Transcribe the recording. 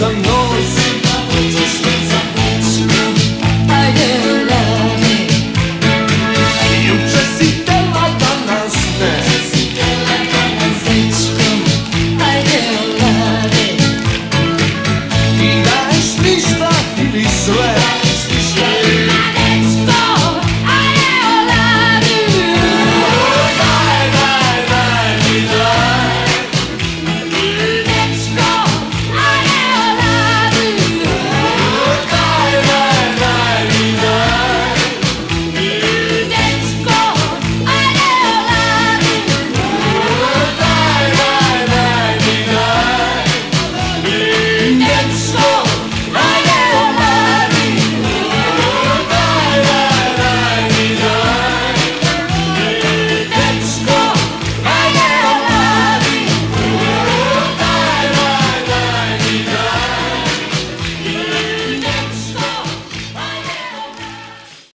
someone